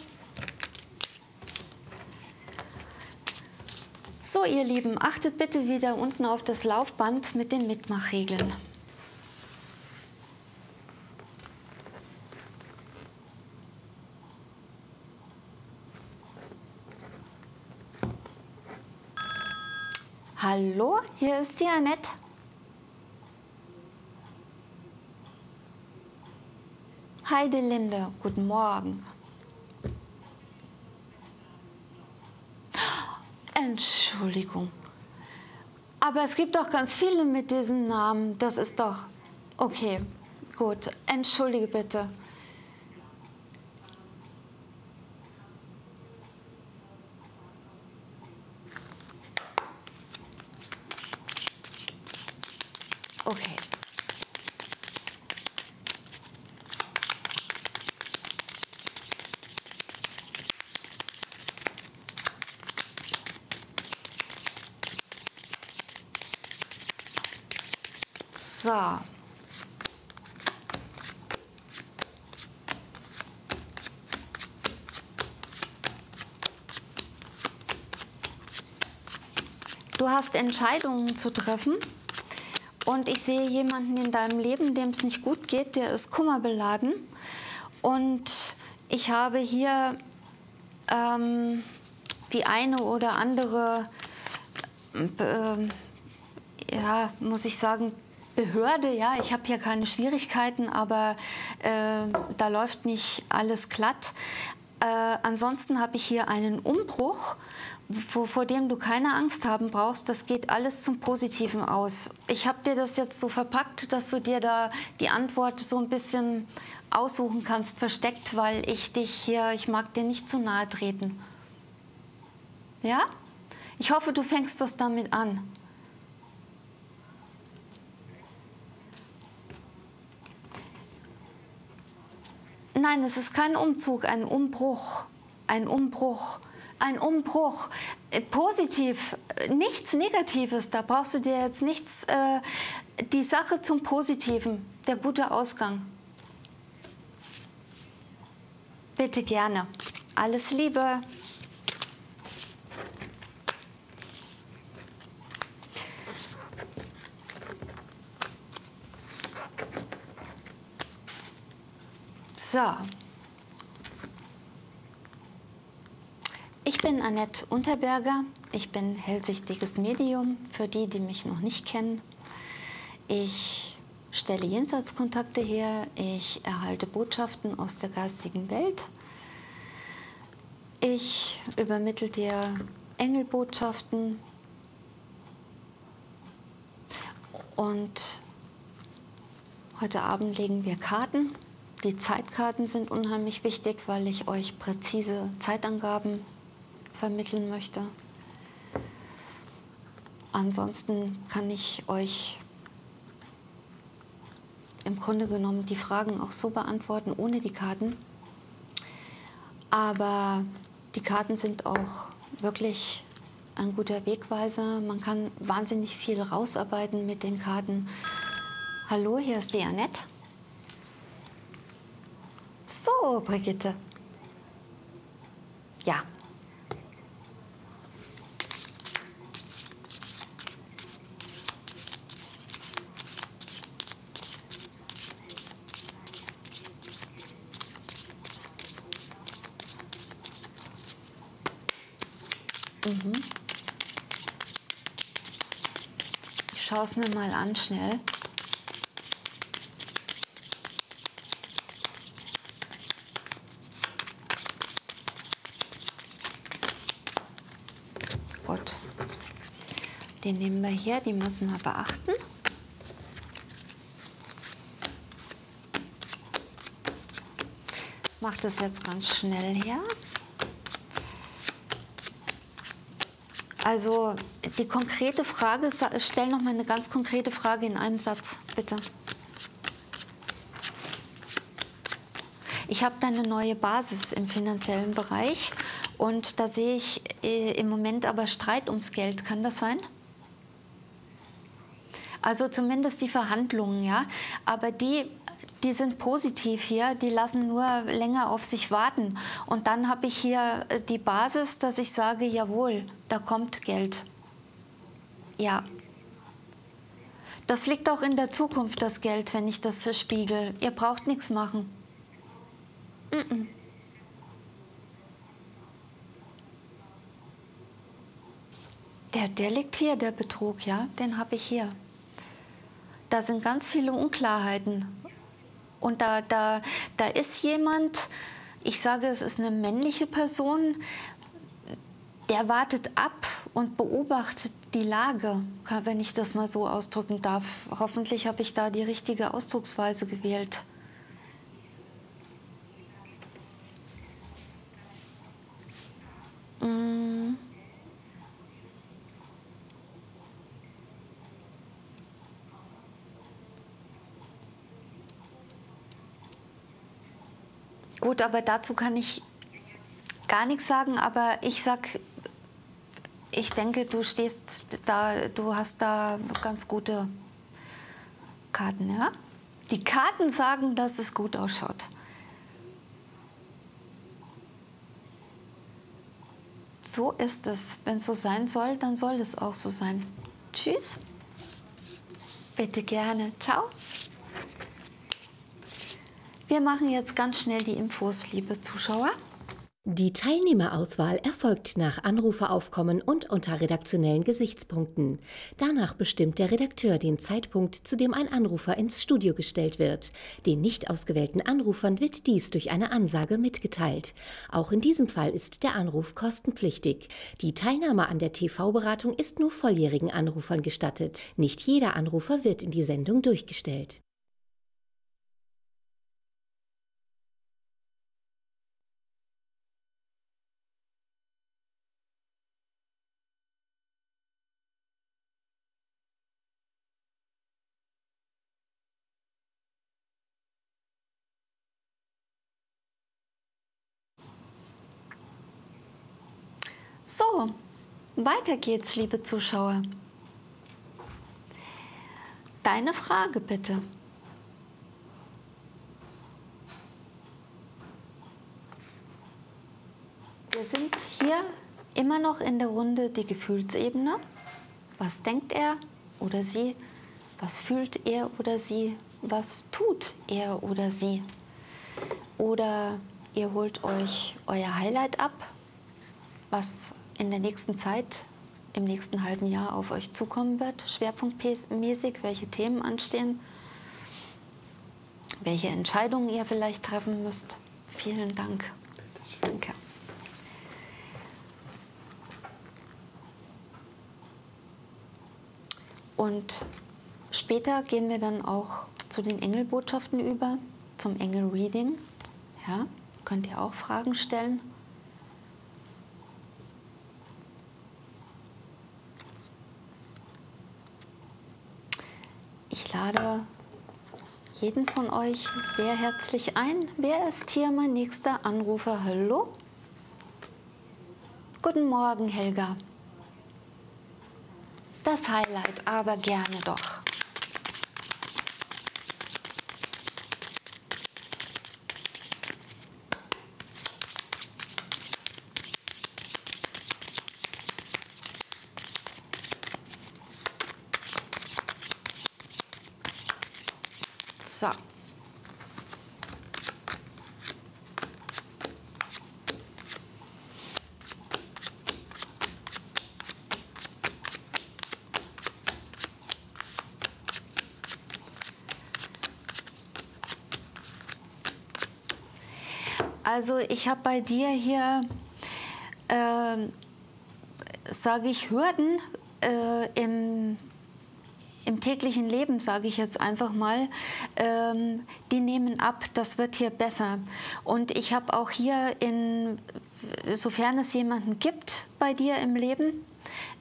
So, ihr Lieben, achtet bitte wieder unten auf das Laufband mit den Mitmachregeln. Hallo, hier ist die Annette. Heidelinde, guten Morgen. Entschuldigung. Aber es gibt doch ganz viele mit diesem Namen. Das ist doch. Okay, gut. Entschuldige bitte. Okay. So. Du hast Entscheidungen zu treffen. Und ich sehe jemanden in deinem Leben, dem es nicht gut geht, der ist kummerbeladen. Und ich habe hier ähm, die eine oder andere, äh, ja, muss ich sagen, Behörde, ja, ich habe hier keine Schwierigkeiten, aber äh, da läuft nicht alles glatt. Äh, ansonsten habe ich hier einen Umbruch, vor, vor, dem du keine Angst haben brauchst. Das geht alles zum Positiven aus. Ich habe dir das jetzt so verpackt, dass du dir da die Antwort so ein bisschen aussuchen kannst, versteckt, weil ich dich hier, ich mag dir nicht zu nahe treten. Ja? Ich hoffe, du fängst was damit an. Nein, es ist kein Umzug, ein Umbruch. Ein Umbruch. Ein Umbruch. Äh, positiv, äh, nichts Negatives. Da brauchst du dir jetzt nichts. Äh, die Sache zum Positiven, der gute Ausgang. Bitte gerne. Alles Liebe. So. Ich bin Annette Unterberger. Ich bin hellsichtiges Medium, für die, die mich noch nicht kennen. Ich stelle Jenseitskontakte her. Ich erhalte Botschaften aus der geistigen Welt. Ich übermittle dir Engelbotschaften. Und heute Abend legen wir Karten. Die Zeitkarten sind unheimlich wichtig, weil ich euch präzise Zeitangaben vermitteln möchte. Ansonsten kann ich euch im Grunde genommen die Fragen auch so beantworten ohne die Karten. Aber die Karten sind auch wirklich ein guter Wegweiser. Man kann wahnsinnig viel rausarbeiten mit den Karten. Hallo, hier ist die Annette. So, Brigitte. Ja. Mhm. Ich schaue es mir mal an schnell. Den nehmen wir hier, die müssen wir beachten. Ich mache das jetzt ganz schnell hier. Also die konkrete Frage, stell noch mal eine ganz konkrete Frage in einem Satz, bitte. Ich habe da eine neue Basis im finanziellen Bereich und da sehe ich äh, im Moment aber Streit ums Geld. Kann das sein? Also zumindest die Verhandlungen, ja. Aber die, die sind positiv hier, die lassen nur länger auf sich warten. Und dann habe ich hier äh, die Basis, dass ich sage, jawohl, da kommt Geld. Ja. Das liegt auch in der Zukunft, das Geld, wenn ich das spiegel. Ihr braucht nichts machen. Mm -mm. Der, der liegt hier, der Betrug, ja, den habe ich hier da sind ganz viele Unklarheiten. Und da, da, da ist jemand, ich sage, es ist eine männliche Person, der wartet ab und beobachtet die Lage, wenn ich das mal so ausdrücken darf. Hoffentlich habe ich da die richtige Ausdrucksweise gewählt. Gut, aber dazu kann ich gar nichts sagen, aber ich sag, ich denke, du stehst da, du hast da ganz gute Karten, ja? Die Karten sagen, dass es gut ausschaut. So ist es. Wenn es so sein soll, dann soll es auch so sein. Tschüss. Bitte gerne. Ciao. Wir machen jetzt ganz schnell die Infos, liebe Zuschauer. Die Teilnehmerauswahl erfolgt nach Anruferaufkommen und unter redaktionellen Gesichtspunkten. Danach bestimmt der Redakteur den Zeitpunkt, zu dem ein Anrufer ins Studio gestellt wird. Den nicht ausgewählten Anrufern wird dies durch eine Ansage mitgeteilt. Auch in diesem Fall ist der Anruf kostenpflichtig. Die Teilnahme an der TV-Beratung ist nur volljährigen Anrufern gestattet. Nicht jeder Anrufer wird in die Sendung durchgestellt. So, weiter geht's, liebe Zuschauer. Deine Frage bitte. Wir sind hier immer noch in der Runde die Gefühlsebene. Was denkt er oder sie? Was fühlt er oder sie? Was tut er oder sie? Oder ihr holt euch euer Highlight ab, was in der nächsten Zeit, im nächsten halben Jahr auf euch zukommen wird, schwerpunktmäßig, welche Themen anstehen, welche Entscheidungen ihr vielleicht treffen müsst. Vielen Dank. Danke. Und später gehen wir dann auch zu den Engelbotschaften über, zum Engel-Reading. Ja, könnt ihr auch Fragen stellen. Ich lade jeden von euch sehr herzlich ein. Wer ist hier mein nächster Anrufer? Hallo? Guten Morgen, Helga. Das Highlight, aber gerne doch. So. Also ich habe bei dir hier, äh, sage ich, Hürden äh, im, im täglichen Leben, sage ich jetzt einfach mal, ähm, die nehmen ab, das wird hier besser. Und ich habe auch hier, in, sofern es jemanden gibt bei dir im Leben,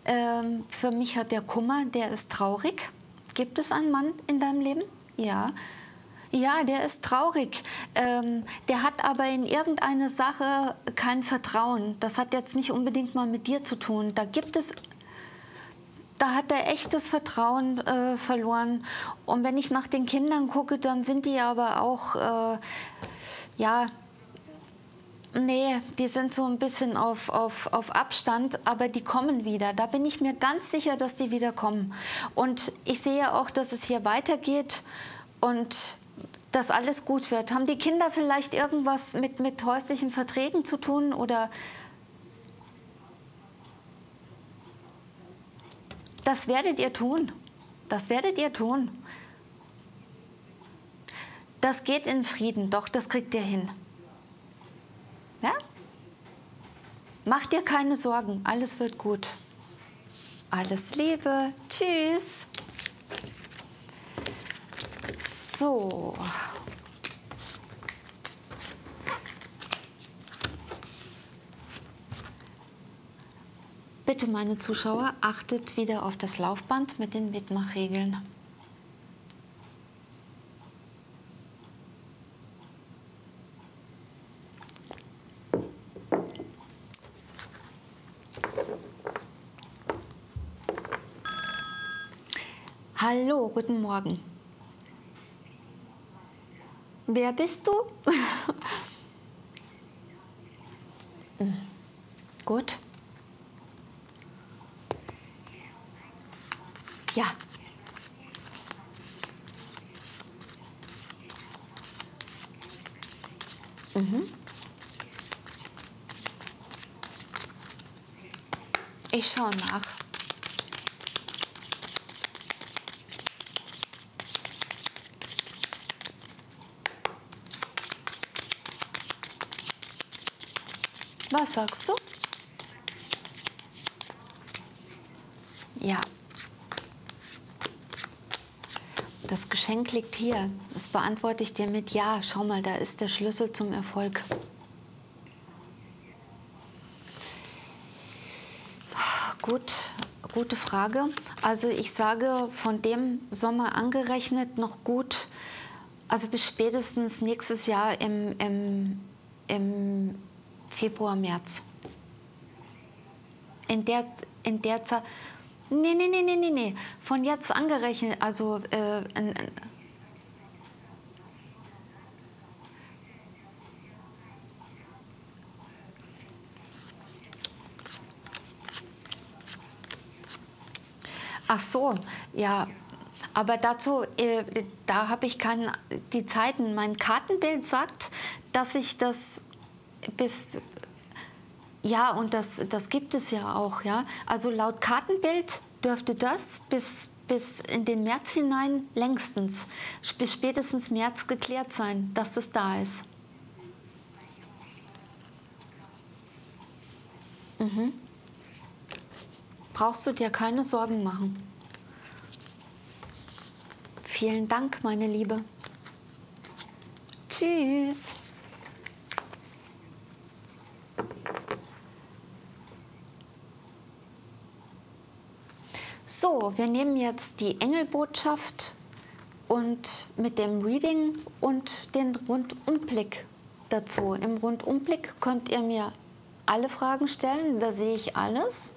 ähm, für mich hat der Kummer, der ist traurig. Gibt es einen Mann in deinem Leben? Ja. Ja, der ist traurig. Ähm, der hat aber in irgendeine Sache kein Vertrauen. Das hat jetzt nicht unbedingt mal mit dir zu tun. Da gibt es da hat er echtes Vertrauen äh, verloren. Und wenn ich nach den Kindern gucke, dann sind die aber auch, äh, ja, nee, die sind so ein bisschen auf, auf, auf Abstand, aber die kommen wieder. Da bin ich mir ganz sicher, dass die wieder kommen. Und ich sehe auch, dass es hier weitergeht und dass alles gut wird. Haben die Kinder vielleicht irgendwas mit, mit häuslichen Verträgen zu tun oder Das werdet ihr tun. Das werdet ihr tun. Das geht in Frieden, doch das kriegt ihr hin. Ja? Macht dir keine Sorgen, alles wird gut. Alles Liebe, tschüss. So. Bitte, meine Zuschauer, achtet wieder auf das Laufband mit den Mitmachregeln. Hallo, guten Morgen. Wer bist du? Gut. Ja. Mhm. Ich schaue nach. Was sagst du? Ja. Geschenk liegt hier. Das beantworte ich dir mit Ja. Schau mal, da ist der Schlüssel zum Erfolg. Gut, gute Frage. Also ich sage von dem Sommer angerechnet noch gut, also bis spätestens nächstes Jahr im, im, im Februar, März. In der, in der Zeit. Nee, nee, nee, nee, nee. Von jetzt angerechnet, also äh, in, Ach so, ja. Aber dazu, äh, da habe ich keine, die Zeiten. Mein Kartenbild sagt, dass ich das bis, ja, und das, das gibt es ja auch, ja. Also laut Kartenbild dürfte das bis, bis in den März hinein längstens, bis spätestens März geklärt sein, dass es da ist. Mhm. Brauchst du dir keine Sorgen machen. Vielen Dank, meine Liebe. Tschüss. So, wir nehmen jetzt die Engelbotschaft und mit dem Reading und den Rundumblick dazu. Im Rundumblick könnt ihr mir alle Fragen stellen, da sehe ich alles.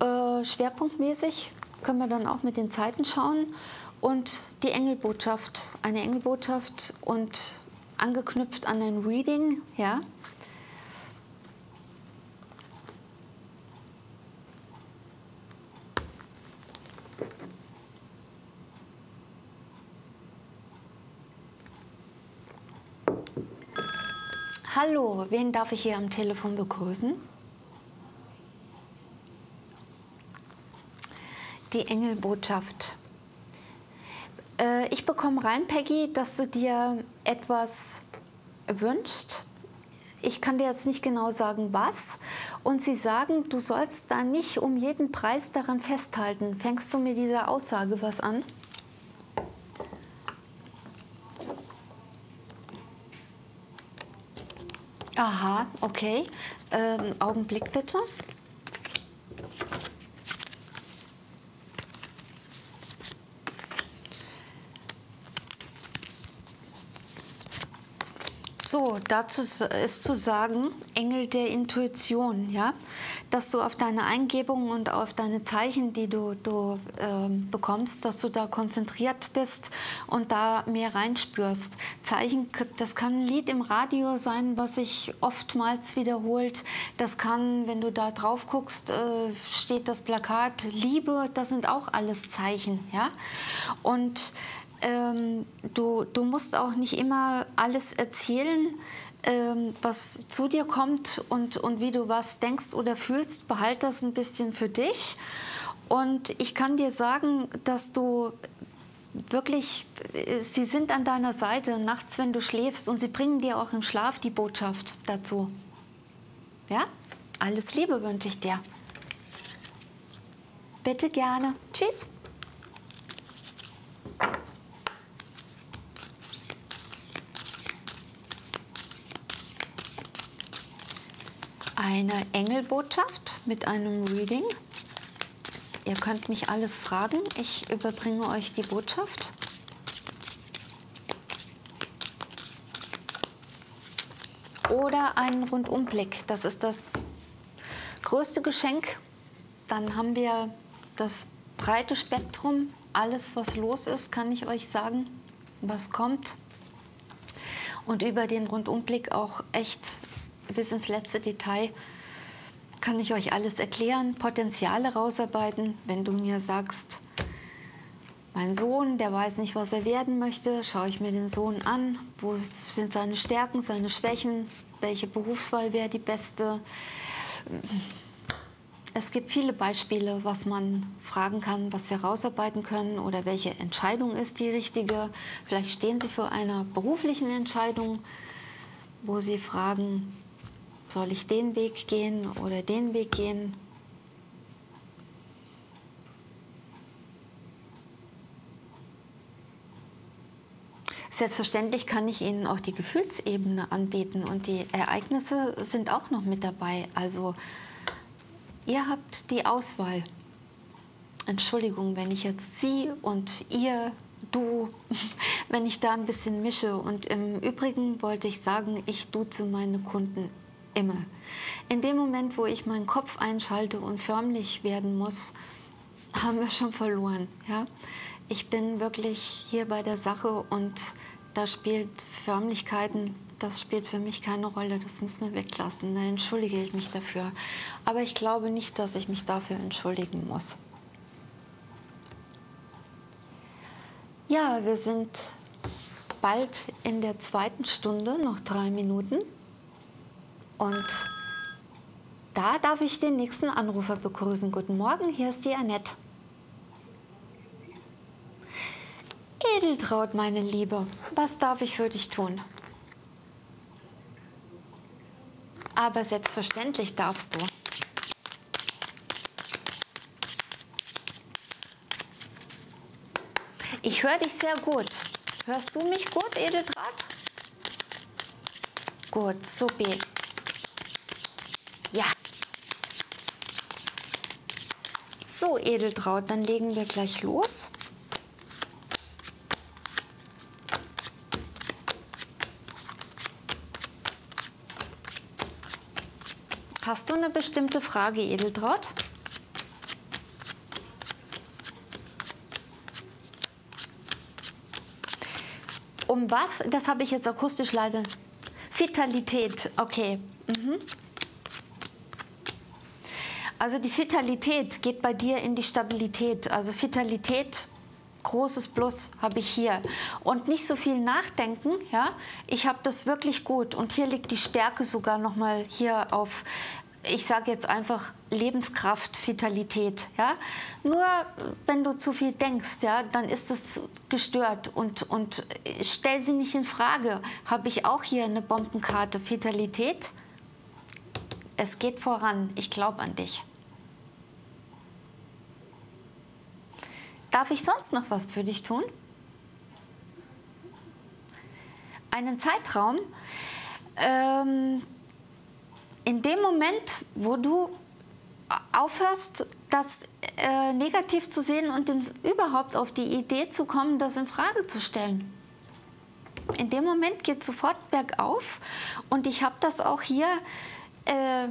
Äh, schwerpunktmäßig können wir dann auch mit den Zeiten schauen. Und die Engelbotschaft, eine Engelbotschaft und angeknüpft an ein Reading, ja, Hallo, wen darf ich hier am Telefon begrüßen? Die Engelbotschaft. Äh, ich bekomme rein, Peggy, dass du dir etwas wünschst. Ich kann dir jetzt nicht genau sagen, was. Und sie sagen, du sollst da nicht um jeden Preis daran festhalten. Fängst du mit dieser Aussage was an? Aha, okay. Ähm, Augenblick bitte. So, dazu ist zu sagen, Engel der Intuition, ja, dass du auf deine Eingebungen und auf deine Zeichen, die du, du äh, bekommst, dass du da konzentriert bist und da mehr reinspürst. Zeichen, das kann ein Lied im Radio sein, was sich oftmals wiederholt. Das kann, wenn du da drauf guckst, äh, steht das Plakat Liebe, das sind auch alles Zeichen, ja. Und ähm, du, du musst auch nicht immer alles erzählen, ähm, was zu dir kommt und, und wie du was denkst oder fühlst. Behalt das ein bisschen für dich. Und ich kann dir sagen, dass du wirklich, sie sind an deiner Seite nachts, wenn du schläfst und sie bringen dir auch im Schlaf die Botschaft dazu. Ja? Alles Liebe wünsche ich dir. Bitte gerne. Tschüss. Eine Engelbotschaft mit einem Reading. Ihr könnt mich alles fragen. Ich überbringe euch die Botschaft. Oder einen Rundumblick. Das ist das größte Geschenk. Dann haben wir das breite Spektrum. Alles, was los ist, kann ich euch sagen, was kommt. Und über den Rundumblick auch echt bis ins letzte Detail kann ich euch alles erklären, Potenziale rausarbeiten. Wenn du mir sagst, mein Sohn, der weiß nicht, was er werden möchte, schaue ich mir den Sohn an. Wo sind seine Stärken, seine Schwächen? Welche Berufswahl wäre die beste? Es gibt viele Beispiele, was man fragen kann, was wir rausarbeiten können oder welche Entscheidung ist die richtige. Vielleicht stehen Sie vor einer beruflichen Entscheidung, wo Sie fragen, soll ich den Weg gehen oder den Weg gehen? Selbstverständlich kann ich Ihnen auch die Gefühlsebene anbieten und die Ereignisse sind auch noch mit dabei. Also ihr habt die Auswahl. Entschuldigung, wenn ich jetzt Sie und ihr, du, wenn ich da ein bisschen mische. Und im Übrigen wollte ich sagen, ich duze meine Kunden immer. In dem Moment, wo ich meinen Kopf einschalte und förmlich werden muss, haben wir schon verloren. Ja? Ich bin wirklich hier bei der Sache und da spielt Förmlichkeiten, das spielt für mich keine Rolle. Das müssen wir weglassen. Da entschuldige ich mich dafür. Aber ich glaube nicht, dass ich mich dafür entschuldigen muss. Ja, wir sind bald in der zweiten Stunde, noch drei Minuten. Und da darf ich den nächsten Anrufer begrüßen. Guten Morgen, hier ist die Annette. Edeltraut, meine Liebe, was darf ich für dich tun? Aber selbstverständlich darfst du. Ich höre dich sehr gut. Hörst du mich gut, Edeltraut? Gut, super. Ja. So, Edeltraut, dann legen wir gleich los. Hast du eine bestimmte Frage, Edeltraut? Um was? Das habe ich jetzt akustisch leider. Vitalität, okay. Mhm. Also die Vitalität geht bei dir in die Stabilität. Also Vitalität, großes Plus habe ich hier. Und nicht so viel nachdenken, ja. Ich habe das wirklich gut. Und hier liegt die Stärke sogar nochmal hier auf, ich sage jetzt einfach Lebenskraft, Vitalität, ja. Nur wenn du zu viel denkst, ja, dann ist es gestört. Und, und stell sie nicht in Frage. Habe ich auch hier eine Bombenkarte, Vitalität. Es geht voran. Ich glaube an dich. Darf ich sonst noch was für dich tun? Einen Zeitraum. Ähm, in dem Moment, wo du aufhörst, das äh, negativ zu sehen und in, überhaupt auf die Idee zu kommen, das in Frage zu stellen. In dem Moment geht sofort bergauf und ich habe das auch hier äh,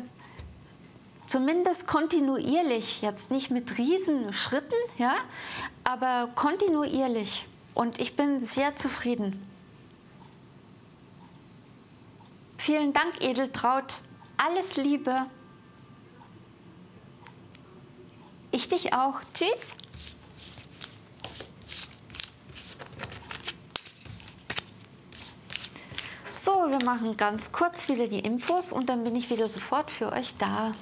zumindest kontinuierlich, jetzt nicht mit Riesenschritten, ja, aber kontinuierlich. Und ich bin sehr zufrieden. Vielen Dank, Edeltraut. Alles Liebe. Ich dich auch. Tschüss. So, wir machen ganz kurz wieder die Infos und dann bin ich wieder sofort für euch da.